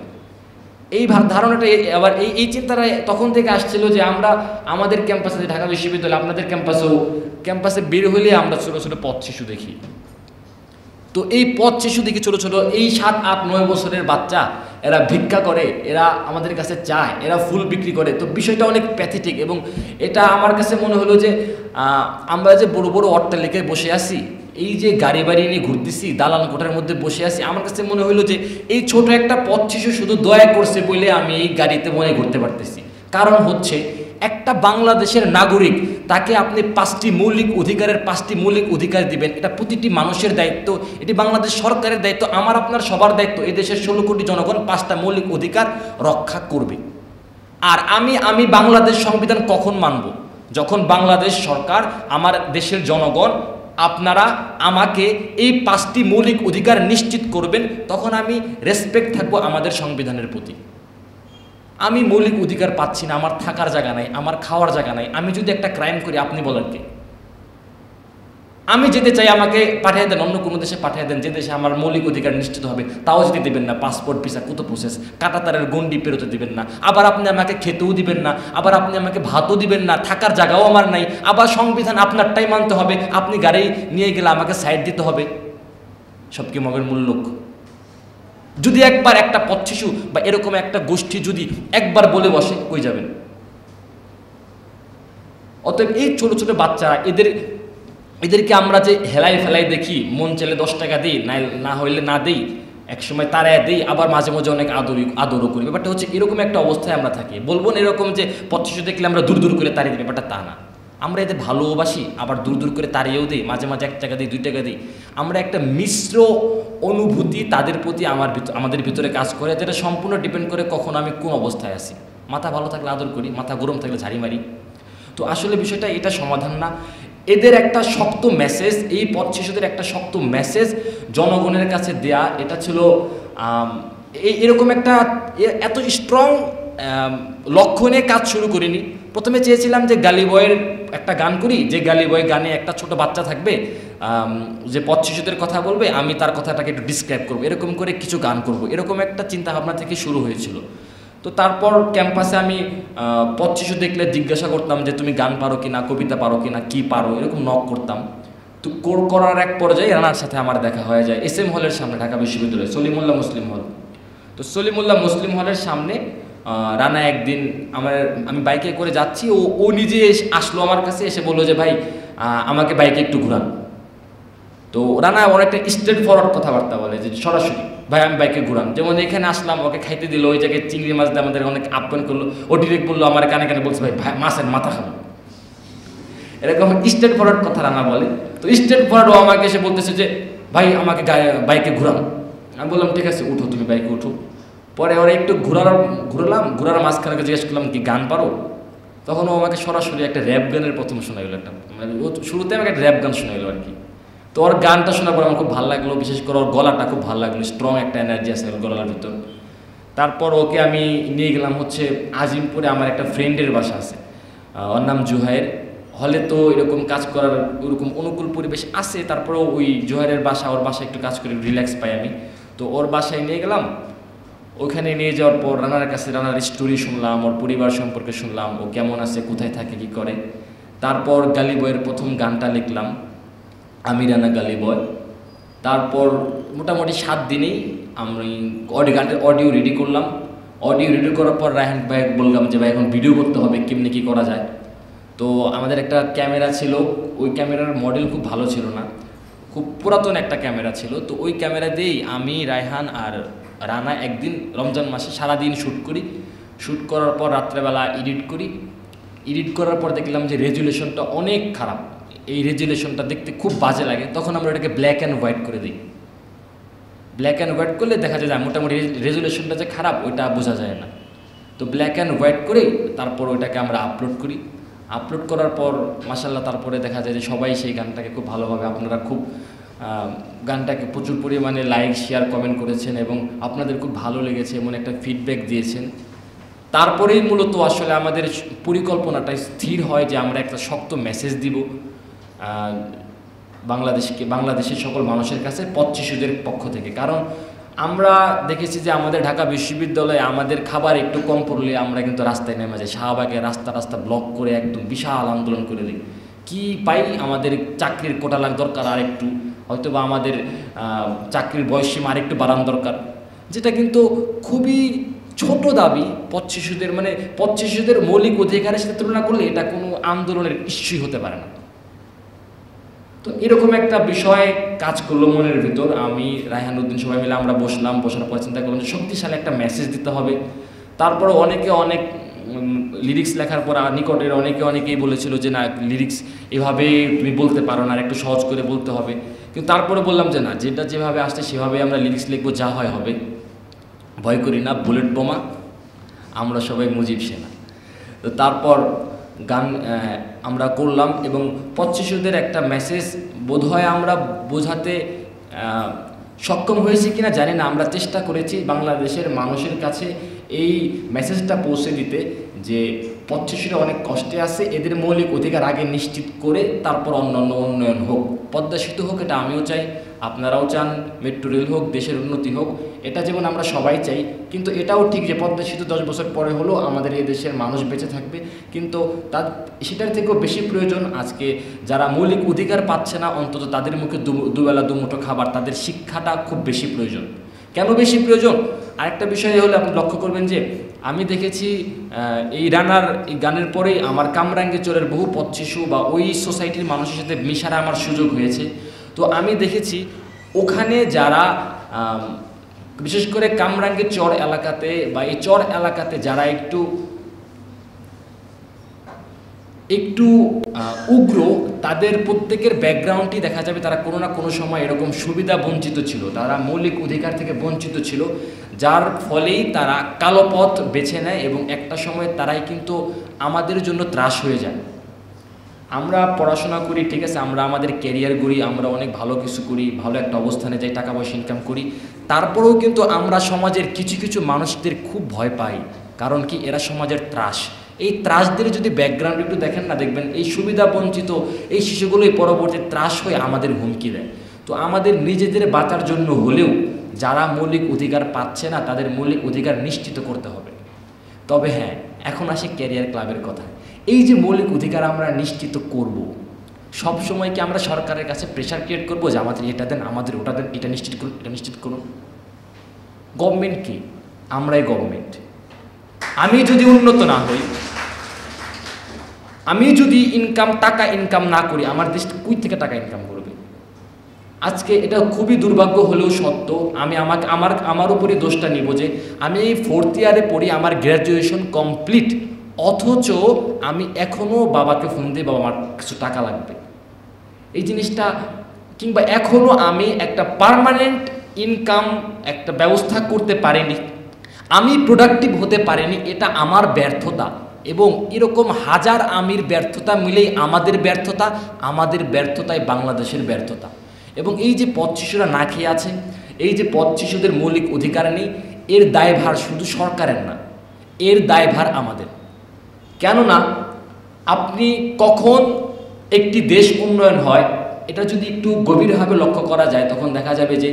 এই ধারণাটা আবার এই এই চিন্তাটা তখন থেকে আসছিল যে আমরা আমাদের ক্যাম্পাসে ঢাকা বিশ্ববিদ্যালয়, আপনাদের ক্যাম্পাসেও, ক্যাম্পাসে বের হলে আমরা ছোটো ছোটো পথ শিশু দেখি। তো এই পথ শিশু দেখি ছোটো ছোটো এই সাত, আট, নয় বছরের বাচ্চা, এরা ভিক্ষা করে, এরা আমাদের কাছে চায়, এরা ফুল বিক্রি করে। তো বিষয়টা অনেক প্যাথেটিক এবং এটা আমার কাছে মনে হলো যে আমরা যে বড় বড় অট্টালিকায় বসে আছি এই যে গাড়ি বাড়ি নিয়ে ঘুরতেছি দালান কোঠার মধ্যে বসে আছি, আমার কাছে মনে হলো যে এই ছোট একটা পথ শিশু শুধু দয়া করছে বলে আমি এই গাড়িতে মনে ঘুরতে পারতেছি। কারণ হচ্ছে, একটা বাংলাদেশের নাগরিক, তাকে আপনি পাঁচটি মৌলিক অধিকারের পাঁচটি মৌলিক অধিকার দিবেন, এটা প্রতিটি মানুষের দায়িত্ব, এটি বাংলাদেশ সরকারের দায়িত্ব, আমার আপনার সবার দায়িত্ব, এই দেশের ষোলো কোটি জনগণ পাঁচটা মৌলিক অধিকার রক্ষা করবে। আর আমি আমি বাংলাদেশ সংবিধান কখন মানব? যখন বাংলাদেশ সরকার আমার দেশের জনগণ আপনারা আমাকে এই পাঁচটি মৌলিক অধিকার নিশ্চিত করবেন, তখন আমি রেসপেক্ট থাকব আমাদের সংবিধানের প্রতি। আমি মৌলিক অধিকার পাচ্ছি না, আমার থাকার জায়গা নাই, আমার খাওয়ার জায়গা নাই। আমি যদি একটা ক্রাইম করি, আপনি বলেন কে? আমি যেতে চাই আমাকে পাঠিয়ে দেন, অন্য কোনো দেশে পাঠিয়ে দেন, যে দেশে আমার মৌলিক অধিকার নিশ্চিত হবে, তাও যদি দেবেন না পাসপোর্ট ভিসা কত প্রসেস কাটাতারের গন্ডি পেরোতে দিবেন না, আবার আপনি আমাকে খেতেও দিবেন না, আবার আপনি আমাকে ভাতও দিবেন না, থাকার জায়গাও আমার নাই, আবার সংবিধান আপনারটাই মানতে হবে, আপনি গাড়ি নিয়ে গেলে আমাকে সাইড দিতে হবে। সব কি মগের মূল লক্ষ্য? যদি একবার একটা পথ শিশু বা এরকম একটা গোষ্ঠী যদি একবার বলে বসে, কই যাবেন? অতএব এই ছোট ছোট বাচ্চারা, এদের এদেরকে আমরা যে হেলাই ফেলাই দেখি, মন চেলে দশ টাকা দিই না না হইলে না দিই, একসময় তারায় দিই, আবার মাঝে মাঝে অনেক আদর, আদরও করি। ব্যাপারটা হচ্ছে এরকম একটা অবস্থায় আমরা থাকি। বলব না এরকম যে পথ শিশু দেখলে আমরা দূর দূর করে তাড়িয়ে দিই, ব্যাপারটা তা না। আমরা এদের ভালোবাসি, আবার দূর দূর করে তাড়িয়েও দিই, মাঝে মাঝে এক টাকা দিই, দুই টাকা দিই। আমরা একটা মিশ্র অনুভূতি তাদের প্রতি আমার আমাদের ভিতরে কাজ করে, যেটা সম্পূর্ণ ডিপেন্ড করে কখন আমি কোন অবস্থায় আছি। মাথা ভালো থাকলে আদর করি, মাথা গরম থাকলে ঝাড়ি মারি। তো আসলে বিষয়টা এটা সমাধান না। এদের একটা শক্ত মেসেজ এই পথ শিশুদের একটা শক্ত মেসেজ জনগণের কাছে দেয়া, এটা ছিল এই এরকম একটা এত স্ট্রং লক্ষ্য নিয়ে কাজ শুরু করিনি। প্রথমে চেয়েছিলাম যে গালি বয়ের একটা গান করি, যে গালি বয় গানে একটা ছোট বাচ্চা থাকবে যে পথ শিশুদের কথা বলবে, আমি তার কথাটাকে একটু ডিসক্রাইব করব, এরকম করে কিছু গান করব, এরকম একটা চিন্তা ভাবনা থেকে শুরু হয়েছিল। তো তারপর ক্যাম্পাসে আমি পথ দেখলে জিজ্ঞাসা করতাম যে তুমি গান পারো কি না কবিতা পারো কি না কী পারো, এরকম নক করতাম। তো কোর করার এক পর্যায়ে রানার সাথে আমার দেখা হয়ে যায় এস এম হলের সামনে, ঢাকা বিশ্ববিদ্যালয় সলিমুল্লাহ মুসলিম হল। তো সলিমুল্লাহ মুসলিম হলের সামনে রানা একদিন আমার, আমি বাইকে করে যাচ্ছি, ও ও নিজে আসলো আমার কাছে, এসে বলল যে, ভাই আমাকে বাইকে একটু ঘুরান। তো রানা অনেকটা স্ট্রেট ফরওয়ার্ড কথাবার্তা বলে যে সরাসরি, ভাই, আমি বাইকে ঘুরান। যেমন এখানে আসলাম, ওকে খাইতে দিল ওই জায়গায় চিংড়ি মাছ দিয়ে আমাদের অনেক আপ্যায়ন করল, ও ডিরেক্ট বলল, আমার কানে কানে বলছে, ভাই মাছের মাথা খাব। এরকম স্ট্রেট ফরওয়ার্ড কথা রানা বলে। তো স্ট্রেট ফরওয়ার্ড ও আমাকে এসে বলতেছে যে, ভাই, আমাকে বাইকে ঘুরান। আমি বললাম, ঠিক আছে, উঠো, তুমি বাইকে উঠো। পরে ওরা একটু ঘোরার ঘুরালাম, ঘোরার মাঝখানে জিজ্ঞেস করলাম, কি গান পারো? তখন ও আমাকে সরাসরি একটা র্যাপ গানের প্রথম শোনাইলো একটা মানে ও শুরুতে আমাকে একটা র্যাপ গান শোনাইলো আর কি। তো ওর গানটা শোনার পর আমার খুব ভালো লাগল, বিশেষ করে ওর গলাটা খুব ভালো লাগল স্ট্রং একটা এনার্জি আছে ওর গলার ভিতর। তারপর ওকে আমি নিয়ে গেলাম হচ্ছে আজিমপুরে, আমার একটা ফ্রেন্ডের বাসা আছে। ওর নাম জুহাইর। হলে তো এরকম কাজ করার ওরকম অনুকূল পরিবেশ আছে, তারপরেও ওই জোহারের বাসা, ওর বাসায় একটু কাজ করে রিল্যাক্স পাই আমি। তো ওর বাসায় নিয়ে গেলাম। ওখানে নিয়ে যাওয়ার পর রানার কাছে রানার স্টোরি শুনলাম, ওর পরিবার সম্পর্কে শুনলাম, ও কেমন আছে, কোথায় থাকে, কি করে। তারপর গালি বইয়ের প্রথম গানটা লিখলাম। আমি রানা গালি বয়। তারপর মোটামুটি সাত দিনেই আমি অডিও গানটা অডিও রেডি করলাম। অডিও রেডি করার পর রায়হান ভাই বললাম যে, ভাই, এখন ভিডিও করতে হবে, কেমনি কী করা যায়? তো আমাদের একটা ক্যামেরা ছিল। ওই ক্যামেরার মডেল খুব ভালো ছিল না। খুব পুরাতন একটা ক্যামেরা ছিল। তো ওই ক্যামেরা দিয়েই আমি, রায়হান আর রানা একদিন রমজান মাসে সারাদিন শ্যুট করি। শ্যুট করার পর রাত্রেবেলা এডিট করি। এডিট করার পর দেখলাম যে রেজুলেশনটা অনেক খারাপ। এই রেজুলেশনটা দেখতে খুব বাজে লাগে। তখন আমরা এটাকে ব্ল্যাক অ্যান্ড হোয়াইট করে দিই। ব্ল্যাক অ্যান্ড হোয়াইট করলে দেখা যায় মোটামুটি রেজুলেশনটা যে খারাপ, ওইটা বোঝা যায় না। তো ব্ল্যাক অ্যান্ড হোয়াইট করে তারপর ওইটাকে আমরা আপলোড করি। আপলোড করার পর মাসাল্লাহ তারপরে দেখা যায় যে সবাই সেই গানটাকে খুব ভালোভাবে আপনারা খুব গানটাকে প্রচুর পরিমাণে লাইক শেয়ার কমেন্ট করেছেন এবং আপনাদের খুব ভালো লেগেছে, এমন একটা ফিডব্যাক দিয়েছেন। তারপরেই মূলত আসলে আমাদের পরিকল্পনাটা স্থির হয় যে আমরা একটা শক্ত মেসেজ দিব। বাংলাদেশকে, বাংলাদেশের সকল মানুষের কাছে পথ শিশুদের পক্ষ থেকে। কারণ আমরা দেখেছি যে আমাদের ঢাকা বিশ্ববিদ্যালয়ে আমাদের খাবার একটু কম পড়লে আমরা কিন্তু রাস্তায় নেমে যাই। শাহবাগে রাস্তা রাস্তা ব্লক করে একদম বিশাল আন্দোলন করে দিই। কি পাই আমাদের চাকরির কোটা লাগ দরকার আর একটু? হয়তো বা আমাদের চাকরির বয়স সীমা আর একটু বাড়ানো দরকার। যেটা কিন্তু খুবই ছোট দাবি, পথ শিশুদের মানে পথ শিশুদের মৌলিক অধিকারের সাথে তুলনা করলে এটা কোনো আন্দোলনের ইস্যুই হতে পারে না। তো এরকম একটা বিষয় কাজ করল মনের ভিতর। আমি রায়হান উদ্দিন সবাই মিলে আমরা বসলাম, বসার পর চিন্তা করলাম যে শক্তিশালী একটা মেসেজ দিতে হবে। তারপরে অনেকে অনেক লিরিক্স লেখার পর নিকটের অনেকে অনেকেই বলেছিল যে, না লিরিক্স এভাবে তুমি বলতে পারো না, আর একটু সহজ করে বলতে হবে। কিন্তু তারপরে বললাম যে, না, যেটা যেভাবে আসছে সেভাবে আমরা লিরিক্স লিখব, যা হয় হবে। ভয় করি না, বুলেট বোমা, আমরা সবাই মুজিব সেনা। তো তারপর গান আমরা করলাম এবং পথ একটা মেসেজ বোধহয় আমরা বোঝাতে সক্ষম হয়েছি কিনা জানি না, আমরা চেষ্টা করেছি বাংলাদেশের মানুষের কাছে এই মেসেজটা পৌঁছে দিতে যে পথ অনেক কষ্টে আছে, এদের মৌলিক অধিকার আগে নিশ্চিত করে তারপর অন্যান্য উন্নয়ন হোক, পদ্মা সেতু হোক, এটা আমিও চাই। আপনারাও চান মেট্রো রেল হোক, দেশের উন্নতি হোক, এটা যেমন আমরা সবাই চাই, কিন্তু এটাও ঠিক যে পদ্মা সেতু দশ বছর পরে হলেও আমাদের এই দেশের মানুষ বেঁচে থাকবে, কিন্তু তার, সেটার থেকেও বেশি প্রয়োজন আজকে যারা মৌলিক অধিকার পাচ্ছে না, অন্তত তাদের মুখে দুবেলা দুমুঠো খাবার, তাদের শিক্ষাটা খুব বেশি প্রয়োজন। কেন বেশি প্রয়োজন? আরেকটা বিষয় হলে আপনি লক্ষ্য করবেন যে, আমি দেখেছি এই রানার এই গানের পরেই আমার কামরাঙ্গে চোরের বহু পথ শিশু বা ওই সোসাইটির মানুষের সাথে মিশার আমার সুযোগ হয়েছে। তো আমি দেখেছি ওখানে যারা বিশেষ করে কামরাঙ্গের চর এলাকাতে বা এই চর এলাকাতে যারা একটু একটু উগ্র, তাদের প্রত্যেকের ব্যাকগ্রাউন্ডটি দেখা যাবে তারা কোনো না কোনো সময় এরকম সুবিধা বঞ্চিত ছিল। তারা মৌলিক অধিকার থেকে বঞ্চিত ছিল, যার ফলেই তারা কালো পথ বেছে নেয় এবং একটা সময় তারাই কিন্তু আমাদের জন্য ত্রাস হয়ে যায়। আমরা পড়াশোনা করি, ঠিক আছে? আমরা আমাদের ক্যারিয়ার করি, আমরা অনেক ভালো কিছু করি, ভালো একটা অবস্থানে যাই, টাকা পয়সা ইনকাম করি। তারপরেও কিন্তু আমরা সমাজের কিছু কিছু মানুষদের খুব ভয় পাই। কারণ কি? এরা সমাজের ত্রাস। এই ত্রাসদের যদি ব্যাকগ্রাউন্ড একটু দেখেন না, দেখবেন এই সুবিধা বঞ্চিত, এই শিশুগুলোই পরবর্তী ত্রাস হয়ে আমাদের হুমকি দেয়। তো আমাদের নিজেদের বাঁচার জন্য হলেও যারা মৌলিক অধিকার পাচ্ছে না, তাদের মৌলিক অধিকার নিশ্চিত করতে হবে। তবে হ্যাঁ এখন আসে ক্যারিয়ার ক্লাবের কথা এই যে মৌলিক অধিকার আমরা নিশ্চিত করব, সব সময় কি আমরা সরকারের কাছে প্রেশার ক্রিয়েট করব যে আমাদের এটা দেন, আমাদের ওটা দেন, এটা নিশ্চিত করুন, এটা নিশ্চিত করুন? গভর্নমেন্ট কি? আমরাই গভর্নমেন্ট আমি যদি উন্নত না হই, আমি যদি ইনকাম টাকা ইনকাম না করি, আমার দেশ কুই থেকে টাকা ইনকাম করবে? আজকে এটা খুবই দুর্ভাগ্য হলেও সত্য, আমি আমাকে, আমার আমার উপরই দোষটা নিব যে আমি ফোর্থ ইয়ারে পড়ি, আমার গ্র্যাজুয়েশন কমপ্লিট অথচ আমি এখনও বাবাকে ফোন দিয়ে বাবা আমার কিছু টাকা লাগবে। এই জিনিসটা কিংবা এখনও আমি একটা পার্মানেন্ট ইনকাম একটা ব্যবস্থা করতে পারিনি। আমি প্রোডাক্টিভ হতে পারিনি, এটা আমার ব্যর্থতা। এবং এরকম হাজার আমির ব্যর্থতা মিলেই আমাদের ব্যর্থতা, আমাদের ব্যর্থতাই বাংলাদেশের ব্যর্থতা। এবং এই যে পথ শিশুরা না খেয়ে আছে, এই যে পথ শিশুদের মৌলিক অধিকার নেই, এর দায়ভার শুধু সরকারের না, এর দায়ভার আমাদের। কেননা আপনি কখন একটি দেশ উন্নয়ন হয়, এটা যদি একটু গভীরভাবে লক্ষ্য করা যায়, তখন দেখা যাবে যে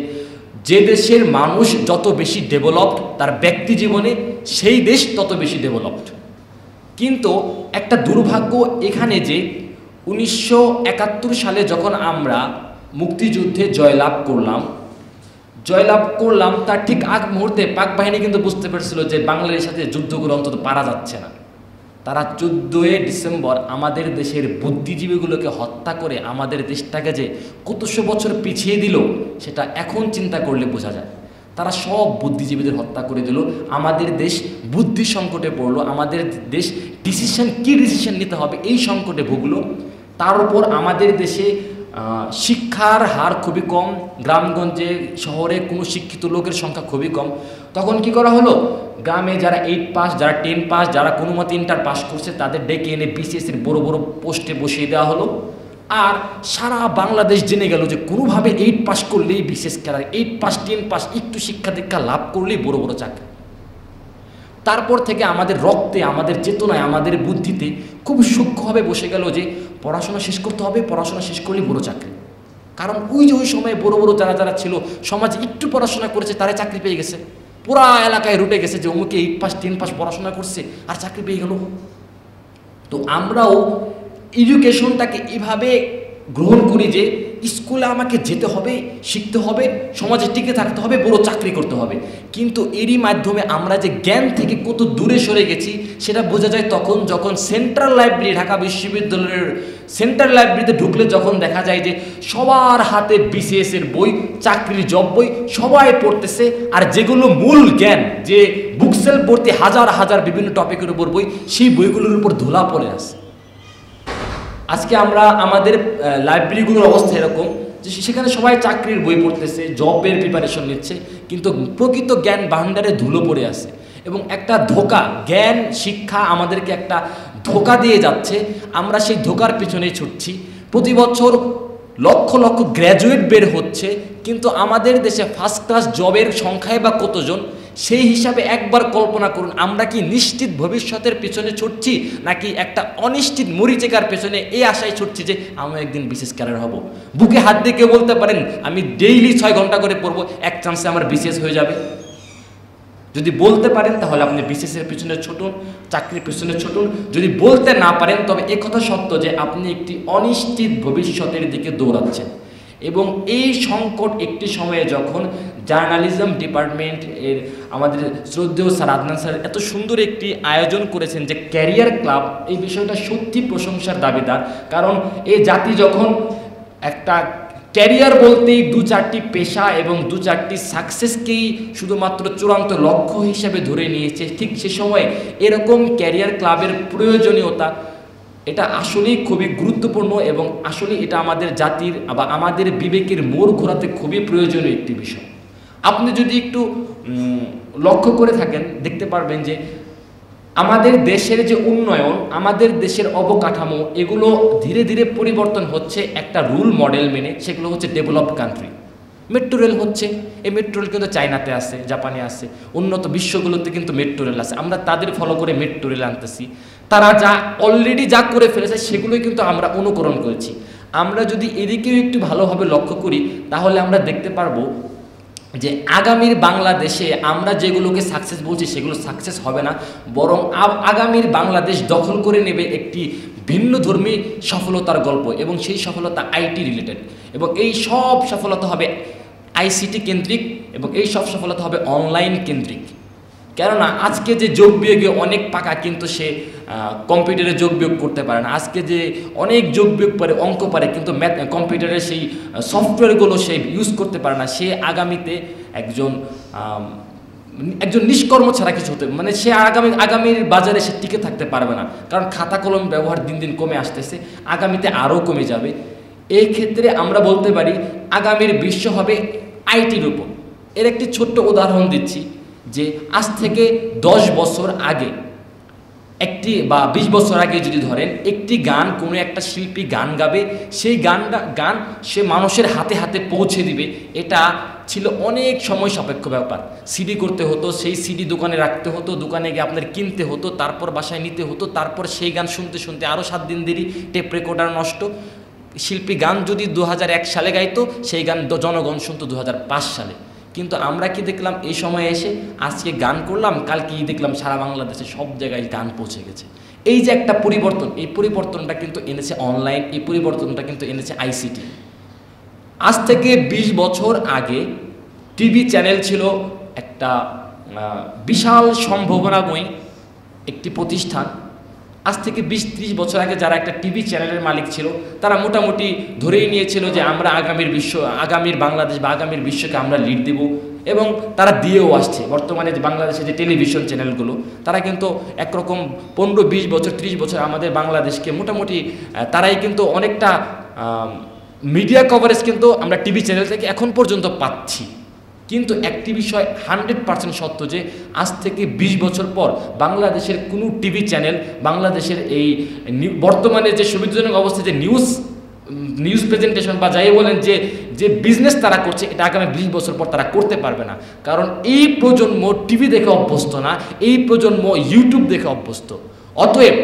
যে দেশের মানুষ যত বেশি ডেভেলপড তার ব্যক্তি জীবনে সেই দেশ তত বেশি ডেভেলপড কিন্তু একটা দুর্ভাগ্য এখানে যে উনিশশো একাত্তর সালে যখন আমরা মুক্তিযুদ্ধে জয়লাভ করলাম জয়লাভ করলাম তার ঠিক আগ মুহূর্তে পাক বাহিনী কিন্তু বুঝতে পেরেছিল যে বাংলাদেশের সাথে যুদ্ধ করে অন্তত পারা যাচ্ছে না। তারা চোদ্দোই ডিসেম্বর আমাদের দেশের বুদ্ধিজীবীগুলোকে হত্যা করে আমাদের দেশটাকে যে কতশো বছর পিছিয়ে দিল, সেটা এখন চিন্তা করলে বোঝা যায়। তারা সব বুদ্ধিজীবীদের হত্যা করে দিল। আমাদের দেশ বুদ্ধি সংকটে পড়ল। আমাদের দেশ ডিসিশন কি ডিসিশন নিতে হবে এই সংকটে ভুগলো। তার উপর আমাদের দেশে শিক্ষার হার খুবই কম। গ্রামগঞ্জে শহরে কোনো শিক্ষিত লোকের সংখ্যা খুবই কম। তখন কি করা হলো? গ্রামে যারা এইট পাস যারা টেন পাস যারা কোনো মতে ইন্টার পাস করছে, তাদের ডেকে এনে বিসিএসের বড় বড় পোস্টে বসিয়ে দেওয়া হলো। আর সারা বাংলাদেশ জেনে গেল যে কোনোভাবে এইট পাস করলেই বিশেষ career eight pass ten pass একটু শিক্ষা দীক্ষা লাভ করলেই বড় বড় চাকরি। তারপর থেকে আমাদের রক্তে, আমাদের চেতনায়, আমাদের বুদ্ধিতে খুব সূক্ষ্মভাবে বসে গেল যে পড়াশোনা শেষ করতে হবে, পড়াশোনা শেষ করলেই বড় চাকরি। কারণ ওই যে ওই সময়ে বড় বড় যারা যারা ছিল, সমাজে একটু পড়াশোনা করেছে, তারা চাকরি পেয়ে গেছে। পুরা এলাকায় রুটে গেছে যে অমুকে এইট পাস টেন পাস পড়াশোনা করছে, আর চাকরি পেয়ে গেল। তো আমরাও এডুকেশনটাকে এভাবে গ্রহণ করি যে স্কুলে আমাকে যেতে হবে, শিখতে হবে, সমাজে টিকে থাকতে হবে, বড় চাকরি করতে হবে। কিন্তু এরই মাধ্যমে আমরা যে জ্ঞান থেকে কত দূরে সরে গেছি, সেটা বোঝা যায় তখন যখন সেন্ট্রাল লাইব্রেরি, ঢাকা বিশ্ববিদ্যালয়ের সেন্ট্রাল লাইব্রেরিতে ঢুকলে যখন দেখা যায় যে সবার হাতে বিসিএস এর বই, চাকরির জব বই সবাই পড়তেছে, আর যেগুলো মূল জ্ঞান, যে বুকসেল পড়তে হাজার হাজার বিভিন্ন টপিকের উপর বই, সেই বইগুলোর উপর ধুলা পড়ে আছে। আজকে আমরা আমাদের লাইব্রেরিগুলোর অবস্থা এরকম যে সেখানে সবাই চাকরির বই পড়তেছে জবের প্রিপারেশন নিচ্ছে, কিন্তু প্রকৃত জ্ঞান ভাণ্ডারে ধুলো পড়ে আছে এবং একটা ধোকা, জ্ঞান, শিক্ষা আমাদেরকে একটা ধোকা দিয়ে যাচ্ছে। আমরা সেই ধোকার পিছনে ছুটছি। প্রতি বছর লক্ষ লক্ষ গ্র্যাজুয়েট বের হচ্ছে, কিন্তু আমাদের দেশে ফার্স্ট ক্লাস জবের সংখ্যায় বা কতজন? সেই হিসাবে একবার কল্পনা করুন, আমরা কি নিশ্চিত ভবিষ্যতের পেছনে ছুটছি, নাকি একটা অনিশ্চিত মরিচিকার পেছনে এই আশায় ছুটছি যে আমি একদিন বিশেষ ক্যারিয়ার হব? বুকে হাত দিয়ে কেউ বলতে পারেন, আমি ডেইলি ছয় ঘণ্টা করে পড়ব, এক চান্সে আমার বিশেষ হয়ে যাবে। যদি বলতে পারেন, তাহলে আপনি বিশেষের পিছনে ছুটুন, চাকরির পিছনে ছুটুন। যদি বলতে না পারেন, তবে একথা সত্য যে আপনি একটি অনিশ্চিত ভবিষ্যতের দিকে দৌড়াচ্ছেন। এবং এই সংকট একটি সময়ে যখন জার্নালিজম ডিপার্টমেন্ট এর আমাদের শ্রদ্ধেয় স্যার আদনান স্যার এত সুন্দর একটি আয়োজন করেছেন যে ক্যারিয়ার ক্লাব এই বিষয়টা সত্যি প্রশংসার দাবিদার। কারণ এই জাতি যখন একটা ক্যারিয়ার বলতেই দু চারটি পেশা এবং দু চারটি সাকসেসকেই শুধুমাত্র চূড়ান্ত লক্ষ্য হিসেবে ধরে নিয়েছে, ঠিক সে সময় এরকম ক্যারিয়ার ক্লাবের প্রয়োজনীয়তা এটা আসলেই খুবই গুরুত্বপূর্ণ এবং আসলে এটা আমাদের জাতির বা আমাদের বিবেকের মোড় ঘোরাতে খুবই প্রয়োজনীয় একটি বিষয়। আপনি যদি একটু লক্ষ্য করে থাকেন, দেখতে পারবেন যে আমাদের দেশের যে উন্নয়ন, আমাদের দেশের অবকাঠামো, এগুলো ধীরে ধীরে পরিবর্তন হচ্ছে একটা রুল মডেল মেনে, সেগুলো হচ্ছে ডেভেলপ কান্ট্রি। মেট্রো রেল হচ্ছে, এই মেট্রো রেল কিন্তু চায়নাতে আছে, জাপানে আছে, উন্নত বিশ্বগুলোতে কিন্তু মেট্রো রেল আছে। আমরা তাদের ফলো করে মেট্রো রেল আনতেছি। তারা যা অলরেডি যা করে ফেলেছে সেগুলোই কিন্তু আমরা অনুকরণ করেছি। আমরা যদি এদিকেও একটু ভালোভাবে লক্ষ্য করি, তাহলে আমরা দেখতে পারব যে আগামীর বাংলাদেশে আমরা যেগুলোকে সাকসেস বলছি সেগুলো সাকসেস হবে না, বরং আগামীর বাংলাদেশ দখল করে নেবে একটি ভিন্ন ধর্মী সফলতার গল্প এবং সেই সফলতা আইটি রিলেটেড এবং এই সব সফলতা হবে আইসিটি কেন্দ্রিক এবং এই সব সফলতা হবে অনলাইন কেন্দ্রিক। কেননা আজকে যে যোগ বিয়োগে অনেক পাকা কিন্তু সে কম্পিউটারে যোগ বিয়োগ করতে পারে না। আজকে যে অনেক যোগ বিয়োগ পারে, অঙ্ক পারে, কিন্তু ম্যাথ কম্পিউটারের সেই সফটওয়্যারগুলো সে ইউজ করতে পারে না। সে আগামীতে একজন একজন নিষ্কর্ম ছাড়া কিছু হতে মানে সে আগামী, আগামীর বাজারে সে টিকে থাকতে পারবে না। কারণ খাতা কলম ব্যবহার দিন দিন কমে আসতেছে, আগামীতে আরও কমে যাবে। এই ক্ষেত্রে আমরা বলতে পারি, আগামীর বিশ্ব হবে আইটির উপর। এর একটি ছোট্ট উদাহরণ দিচ্ছি যে, আজ থেকে দশ বছর আগে একটি বা বিশ বছর আগে যদি ধরেন, একটি গান কোনো একটা শিল্পী গান গাবে, সেই গানটা গান সে মানুষের হাতে হাতে পৌঁছে দিবে। এটা ছিল অনেক সময় সাপেক্ষ ব্যাপার। সিডি করতে হতো, সেই সিডি দোকানে রাখতে হতো, দোকানে গিয়ে আপনার কিনতে হতো, তারপর বাসায় নিতে হতো, তারপর সেই গান শুনতে শুনতে আরও সাত দিন দেরি, টেপ রেকর্ডার নষ্ট। শিল্পী গান যদি দু হাজার এক সালে গাইতো, সেই গান জনগণ শুনতো দু হাজার পাঁচ সালে। কিন্তু আমরা কি দেখলাম? এই সময় এসে আজকে গান করলাম, কালকে দেখলাম সারা বাংলাদেশে সব জায়গায় গান পৌঁছে গেছে। এই যে একটা পরিবর্তন, এই পরিবর্তনটা কিন্তু এনেছে অনলাইন এই পরিবর্তনটা কিন্তু এনেছে আইসিটি আজ থেকে ২০ বছর আগে টিভি চ্যানেল ছিল একটা বিশাল সম্ভাবনাময় একটি প্রতিষ্ঠান। আজ থেকে বিশ, ত্রিশ বছর আগে যারা একটা টিভি চ্যানেলের মালিক ছিল, তারা মোটামুটি ধরেই নিয়েছিল যে আমরা আগামীর বিশ্ব, আগামীর বাংলাদেশ বা আগামীর বিশ্বকে আমরা লিড দেব এবং তারা দিয়েও আসছে। বর্তমানে যে বাংলাদেশের যে টেলিভিশন চ্যানেলগুলো তারা কিন্তু একরকম পনেরো, বিশ বছর, ত্রিশ বছর আমাদের বাংলাদেশকে মোটামুটি তারাই কিন্তু অনেকটা মিডিয়া কভারেজ কিন্তু আমরা টিভি চ্যানেল থেকে এখন পর্যন্ত পাচ্ছি। কিন্তু একটি বিষয় হান্ড্রেড পার্সেন্ট সত্য যে আজ থেকে ২০ বছর পর বাংলাদেশের কোনো টিভি চ্যানেল, বাংলাদেশের এই বর্তমানে যে সুবিধাজনক অবস্থায় যে নিউজ নিউজ প্রেজেন্টেশন বা যাই বলেন যে যে বিজনেস তারা করছে, এটা আগামী বিশ বছর পর তারা করতে পারবে না। কারণ এই প্রজন্ম টিভি দেখে অভ্যস্ত না, এই প্রজন্ম ইউটিউব দেখে অভ্যস্ত। অতএব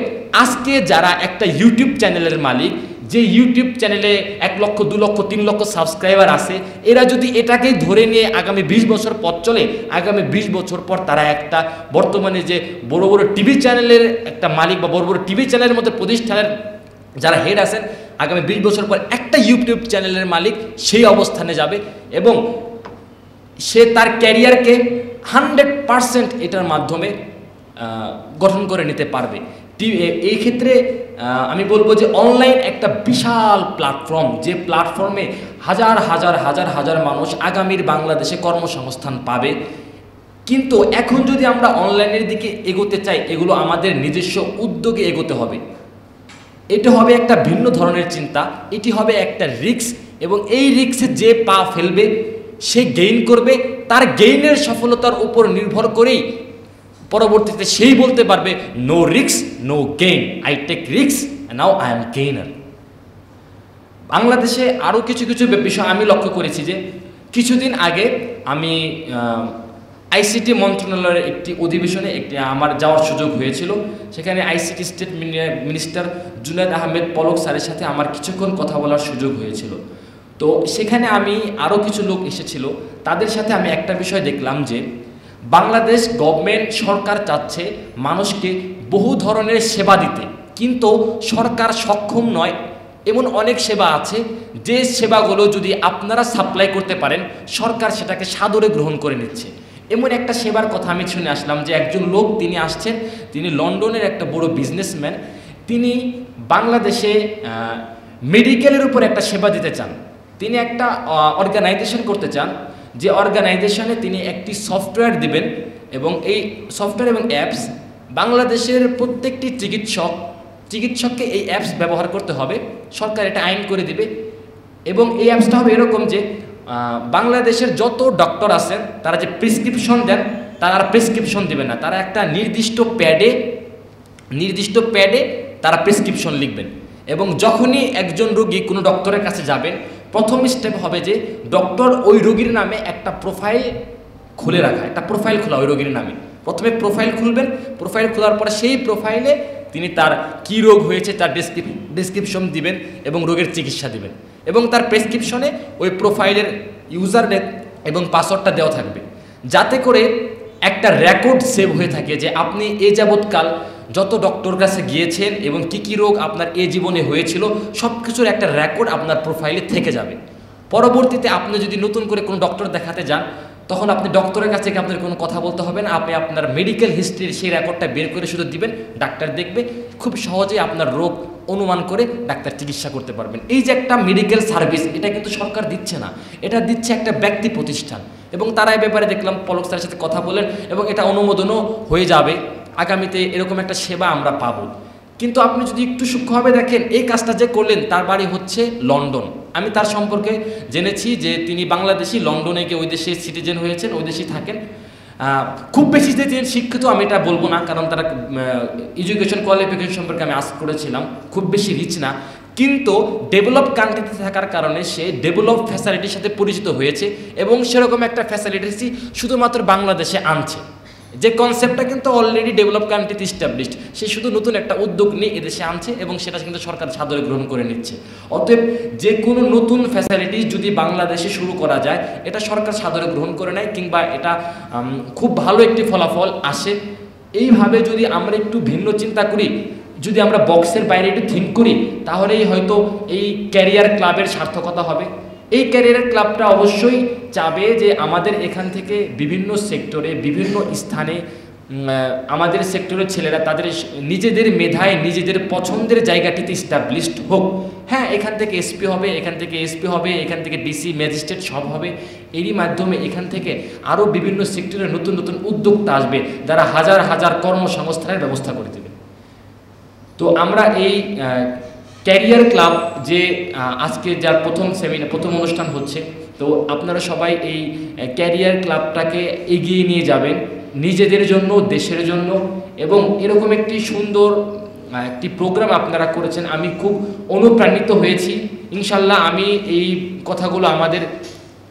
আজকে যারা একটা ইউটিউব চ্যানেলের মালিক যে ইউটিউব চ্যানেলে এক লক্ষ, দু লক্ষ, তিন লক্ষ সাবস্ক্রাইবার আছে, এরা যদি এটাকেই ধরে নিয়ে আগামী বিশ বছর পর চলে, আগামী বিশ বছর পর তারা একটা বর্তমানে যে বড় বড় টিভি চ্যানেলের একটা মালিক বা বড় বড় টিভি চ্যানেলের মধ্যে প্রতিষ্ঠানের যারা হেড আছেন, আগামী বিশ বছর পর একটা ইউটিউব চ্যানেলের মালিক সেই অবস্থানে যাবে এবং সে তার ক্যারিয়ারকে হান্ড্রেড পারসেন্ট এটার মাধ্যমে গঠন করে নিতে পারবে। এই ক্ষেত্রে আমি বলব যে অনলাইন একটা বিশাল প্ল্যাটফর্ম যে প্ল্যাটফর্মে হাজার হাজার হাজার হাজার মানুষ আগামীর বাংলাদেশে কর্মসংস্থান পাবে। কিন্তু এখন যদি আমরা অনলাইনের দিকে এগোতে চাই, এগুলো আমাদের নিজস্ব উদ্যোগে এগোতে হবে। এটা হবে একটা ভিন্ন ধরনের চিন্তা, এটি হবে একটা রিক্স এবং এই রিক্সে যে পা ফেলবে, সে গেইন করবে, তার গেইনের সফলতার উপর নির্ভর করেই পরবর্তীতে সেই বলতে পারবে নো রিক্স নো গেইন আই টেক রিক্স নাও আই এম গেইনার বাংলাদেশে আরও কিছু কিছু বিষয় আমি লক্ষ্য করেছি যে কিছুদিন আগে আমি আইসিটি মন্ত্রণালয়ের একটি অধিবেশনে একটি আমার যাওয়ার সুযোগ হয়েছিল। সেখানে ICT state minister Junaid Ahmed Palak স্যারের সাথে আমার কিছুক্ষণ কথা বলার সুযোগ হয়েছিল। তো সেখানে আমি আরও কিছু লোক এসেছিল। তাদের সাথে আমি একটা বিষয় দেখলাম যে বাংলাদেশ গভর্নমেন্ট সরকার চাচ্ছে মানুষকে বহু ধরনের সেবা দিতে। কিন্তু সরকার সক্ষম নয়। এমন অনেক সেবা আছে, যে সেবাগুলো যদি আপনারা সাপ্লাই করতে পারেন, সরকার সেটাকে সাদরে গ্রহণ করে নিচ্ছে। এমন একটা সেবার কথা আমি শুনে আসলাম যে একজন লোক তিনি আসছেন, তিনি লন্ডনের একটা বড় বিজনেসম্যান তিনি বাংলাদেশে মেডিকেলের উপর একটা সেবা দিতে চান। তিনি একটা অর্গানাইজেশন করতে চান। যে অর্গানাইজেশনে তিনি একটি সফটওয়্যার দিবেন এবং এই সফটওয়্যার এবং অ্যাপস বাংলাদেশের প্রত্যেকটি চিকিৎসক, চিকিৎসককে এই অ্যাপস ব্যবহার করতে হবে। সরকার এটা আইন করে দিবে। এবং এই অ্যাপসটা হবে এরকম যে বাংলাদেশের যত ডক্টর আছেন, তারা যে প্রেসক্রিপশন দেন, তারা আর প্রেসক্রিপশন দেবে না। তারা একটা নির্দিষ্ট প্যাডে নির্দিষ্ট প্যাডে তারা প্রেসক্রিপশন লিখবেন। এবং যখনই একজন রোগী কোনো ডক্টরের কাছে যাবেন প্রথম স্টেপ হবে যে ডক্টর ওই রোগীর নামে একটা প্রোফাইল খুলে রাখা, একটা প্রোফাইল খোলা ওই রোগীর নামে। প্রথমে প্রোফাইল খুলবেন প্রোফাইল খোলার পরে সেই প্রোফাইলে তিনি তার কি রোগ হয়েছে তার ডেসক্রিপশন দিবেন এবং রোগের চিকিৎসা দিবেন। এবং তার প্রেসক্রিপশনে ওই প্রোফাইলের ইউজার এবং পাসওয়ার্ডটা দেওয়া থাকবে। যাতে করে একটা রেকর্ড সেভ হয়ে থাকে যে আপনি এ যাবৎকাল যত ডক্টর কাছে গিয়েছেন এবং কি কি রোগ আপনার এ জীবনে হয়েছিল সব কিছুর একটা রেকর্ড আপনার প্রোফাইলে থেকে যাবে। পরবর্তীতে আপনি যদি নতুন করে কোনো ডক্টর দেখাতে যান, তখন আপনি ডক্টরের কাছে আপনার কোনো কথা বলতে হবে না। আপনি আপনার মেডিকেল হিস্ট্রির সেই রেকর্ডটা বের করে শুধু দিবেন, ডাক্তার দেখবে, খুব সহজেই আপনার রোগ অনুমান করে ডাক্তার চিকিৎসা করতে পারবেন। এই যে একটা মেডিকেল সার্ভিস এটা কিন্তু সরকার দিচ্ছে না। এটা দিচ্ছে একটা ব্যক্তি প্রতিষ্ঠান। এবং তারা এই ব্যাপারে দেখলাম পলক স্যারের সাথে কথা বলেন এবং এটা অনুমোদনও হয়ে যাবে। আগামীতে এরকম একটা সেবা আমরা পাবো। কিন্তু আপনি যদি একটু সূক্ষ্মভাবে দেখেন, এই কাজটা যে করলেন, তার বাড়ি হচ্ছে লন্ডন। আমি তার সম্পর্কে জেনেছি যে তিনি বাংলাদেশি, লন্ডনে গিয়ে ওই দেশে সিটিজেন হয়েছেন, ওই দেশেই থাকেন। খুব বেশি যে তিনি শিক্ষিত আমি এটা বলব না, কারণ তারা এডুকেশন কোয়ালিফিকেশন সম্পর্কে আমি আস করেছিলাম। খুব বেশি রিচ না। কিন্তু ডেভেলপ কান্ট্রিতে থাকার কারণে সে ডেভেলপ ফ্যাসিলিটির সাথে পরিচিত হয়েছে এবং সেরকম একটা ফ্যাসিলিটি শুধুমাত্র বাংলাদেশে আনছে। যে কনসেপ্টটা কিন্তু অলরেডি ডেভেলপ কান্ট্রিতে ইস্টাবলিশড সে শুধু নতুন একটা উদ্যোগ নিয়ে এদেশে আনছে এবং সেটা কিন্তু সরকার সাদরে গ্রহণ করে নিচ্ছে। অতএব যে কোনো নতুন ফ্যাসিলিটি যদি বাংলাদেশে শুরু করা যায়, এটা সরকার সাদরে গ্রহণ করে নেয় কিংবা এটা খুব ভালো একটি ফলাফল আসে। এইভাবে যদি আমরা একটু ভিন্ন চিন্তা করি, যদি আমরা বক্সের বাইরে একটু থিঙ্ক করি, তাহলেই হয়তো এই ক্যারিয়ার ক্লাবের সার্থকতা হবে। এই ক্যারিয়ার ক্লাবটা অবশ্যই চাবে যে আমাদের এখান থেকে বিভিন্ন সেক্টরে বিভিন্ন স্থানে আমাদের সেক্টরের ছেলেরা তাদের নিজেদের মেধায়, নিজেদের পছন্দের জায়গাটিতে স্টাবলিশড হোক। হ্যাঁ এখান থেকে এসপি হবে, এখান থেকে এসপি হবে, এখান থেকে ডিসি ম্যাজিস্ট্রেট সব হবে। এরই মাধ্যমে এখান থেকে আরও বিভিন্ন সেক্টরে নতুন নতুন উদ্যোক্তা আসবে, যারা হাজার হাজার কর্মসংস্থানের ব্যবস্থা করে দেবে। তো আমরা এই ক্যারিয়ার ক্লাব যে আজকে যার প্রথম সেমিনার প্রথম অনুষ্ঠান হচ্ছে, তো আপনারা সবাই এই ক্যারিয়ার ক্লাবটাকে এগিয়ে নিয়ে যাবেন নিজেদের জন্য, দেশের জন্য এবং এরকম একটি সুন্দর একটি প্রোগ্রাম আপনারা করেছেন। আমি খুব অনুপ্রাণিত হয়েছি। ইনশাল্লাহ আমি এই কথাগুলো আমাদের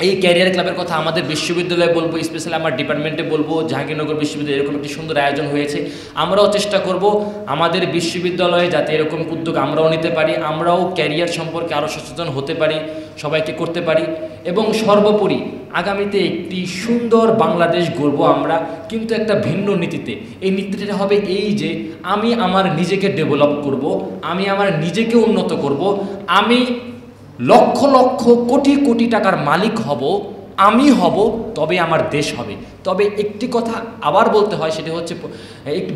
এই ক্যারিয়ার ক্লাবের কথা আমাদের বিশ্ববিদ্যালয়ে বলব স্পেশালি আমার ডিপার্টমেন্টে বলব, জাহাঙ্গীরনগর বিশ্ববিদ্যালয়ে এরকম একটি সুন্দর আয়োজন হয়েছে। আমরাও চেষ্টা করব আমাদের বিশ্ববিদ্যালয়ে যাতে এরকম উদ্যোগ আমরাও নিতে পারি, আমরাও ক্যারিয়ার সম্পর্কে আরও সচেতন হতে পারি, সবাইকে করতে পারি। এবং সর্বোপরি আগামীতে একটি সুন্দর বাংলাদেশ গড়ব আমরা, কিন্তু একটা ভিন্ন নীতিতে। এই নীতিটা হবে এই যে, আমি আমার নিজেকে ডেভেলপ করব, আমি আমার নিজেকে উন্নত করব, আমি লক্ষ লক্ষ কোটি কোটি টাকার মালিক হব, আমি হব, তবে আমার দেশ হবে। তবে একটি কথা আবার বলতে হয়, সেটা হচ্ছে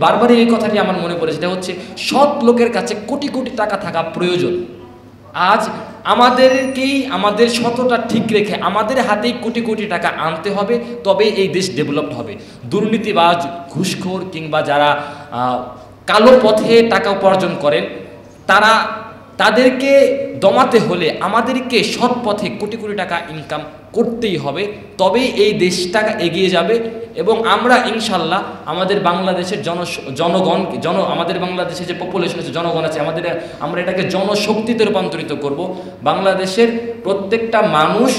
বারবারই এই কথাটি আমার মনে পড়ে, সেটা হচ্ছে সৎ লোকের কাছে কোটি কোটি টাকা থাকা প্রয়োজন। আজ আমাদেরকেই, আমাদের শতটা ঠিক রেখে আমাদের হাতেই কোটি কোটি টাকা আনতে হবে তবে এই দেশ ডেভেলপড হবে। দুর্নীতিবাজ, ঘুষখোর কিংবা যারা কালো পথে টাকা উপার্জন করেন, তারা তাদেরকে দমাতে হলে আমাদেরকে সৎ পথে কোটি কোটি টাকা ইনকাম করতেই হবে। তবেই এই দেশটা এগিয়ে যাবে এবং আমরা ইনশাল্লাহ আমাদের বাংলাদেশের জন জনগণ জন, আমাদের বাংলাদেশের যে পপুলেশন আছে, জনগণ আছে, আমাদের, আমরা এটাকে জনশক্তিতে রূপান্তরিত করব। বাংলাদেশের প্রত্যেকটা মানুষ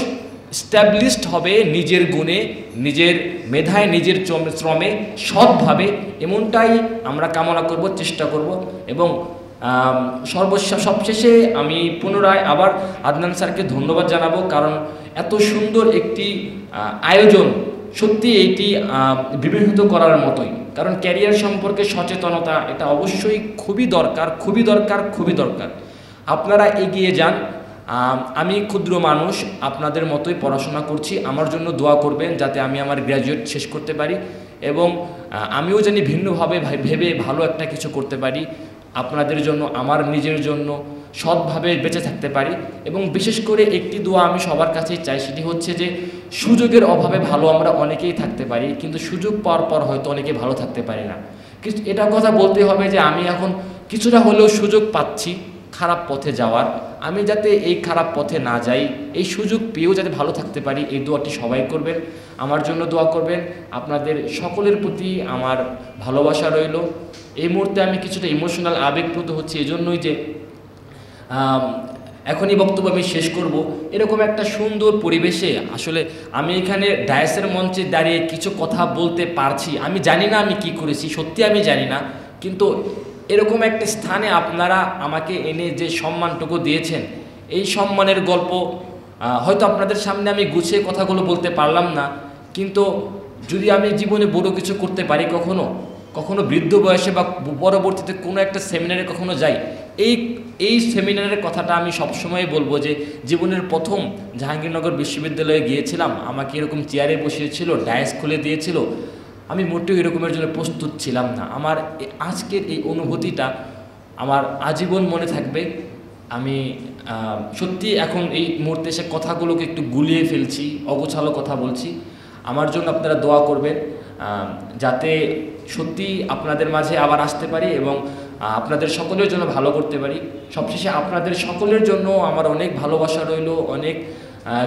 স্ট্যাবলিশড হবে নিজের গুণে, নিজের মেধায়, নিজের শ্রমে সৎভাবে। এমনটাই আমরা কামনা করব, চেষ্টা করব এবং সর্বশেষ সবশেষে আমি পুনরায় আবার আদনান স্যারকে ধন্যবাদ জানাব, কারণ এত সুন্দর একটি আয়োজন সত্যি এটি বিবেচিত করার মতোই। কারণ ক্যারিয়ার সম্পর্কে সচেতনতা এটা অবশ্যই খুবই দরকার খুবই দরকার খুবই দরকার। আপনারা এগিয়ে যান আমি ক্ষুদ্র মানুষ, আপনাদের মতোই পড়াশোনা করছি, আমার জন্য দোয়া করবেন যাতে আমি আমার গ্র্যাজুয়েট শেষ করতে পারি এবং আমিও জানি ভিন্নভাবে ভেবে ভালো একটা কিছু করতে পারি। আপনাদের জন্য, আমার নিজের জন্য সৎভাবে বেঁচে থাকতে পারি। এবং বিশেষ করে একটি দোয়া আমি সবার কাছেই চাই, সেটি হচ্ছে যে, সুযোগের অভাবে ভালো আমরা অনেকেই থাকতে পারি, কিন্তু সুযোগ পাওয়ার পর হয়তো অনেকে ভালো থাকতে পারি না। কিন্তু এটা কথা বলতে হবে যে, আমি এখন কিছুটা হলেও সুযোগ পাচ্ছি খারাপ পথে যাওয়ার। আমি যাতে এই খারাপ পথে না যাই, এই সুযোগ পেয়েও যাতে ভালো থাকতে পারি, এই দোয়াটি সবাই করবেন। আমার জন্য দোয়া করবেন। আপনাদের সকলের প্রতি আমার ভালোবাসা রইল। এই মুহূর্তে আমি কিছুটা ইমোশনাল আবেগপ্রদ হচ্ছি, এজন্যই যে এখনই বক্তব্য আমি শেষ করব। এরকম একটা সুন্দর পরিবেশে আসলে আমি এখানে ডায়াসের মঞ্চে দাঁড়িয়ে কিছু কথা বলতে পারছি। আমি জানি না আমি কি করেছি, সত্যি আমি জানি না। কিন্তু এরকম একটা স্থানে আপনারা আমাকে এনে যে সম্মানটুকু দিয়েছেন, এই সম্মানের গল্প হয়তো আপনাদের সামনে আমি গুছিয়ে কথাগুলো বলতে পারলাম না। কিন্তু যদি আমি জীবনে বড় কিছু করতে পারি কখনো কখনো বৃদ্ধ বয়সে বা পরবর্তীতে কোনো একটা সেমিনারে কখনো যাই, এই এই সেমিনারের কথাটা আমি সবসময় বলব যে জীবনের প্রথম জাহাঙ্গীরনগর বিশ্ববিদ্যালয়ে গিয়েছিলাম, আমাকে এরকম চেয়ারে বসিয়েছিল ডায়াস খুলে দিয়েছিল, আমি মোটেও এরকমের জন্য প্রস্তুত ছিলাম না। আমার আজকের এই অনুভূতিটা আমার আজীবন মনে থাকবে, আমি সত্যি এখন এই মুহূর্তে এসে কথাগুলোকে একটু গুলিয়ে ফেলছি, অগোছালো কথা বলছি। আমার জন্য আপনারা দোয়া করবেন। যাতে সত্যি আপনাদের মাঝে আবার আসতে পারি এবং আপনাদের সকলের জন্য ভালো করতে পারি। সবশেষে আপনাদের সকলের জন্য আমার অনেক ভালোবাসা রইল, অনেক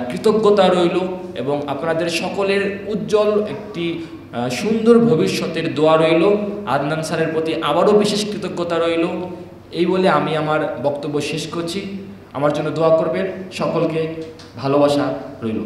কৃতজ্ঞতা রইল এবং আপনাদের সকলের উজ্জ্বল একটি সুন্দর ভবিষ্যতের দোয়া রইল। আদনান স্যারের প্রতি আবারও বিশেষ কৃতজ্ঞতা রইল। এই বলে আমি আমার বক্তব্য শেষ করছি। আমার জন্য দোয়া করবেন। সকলকে ভালোবাসা রইল।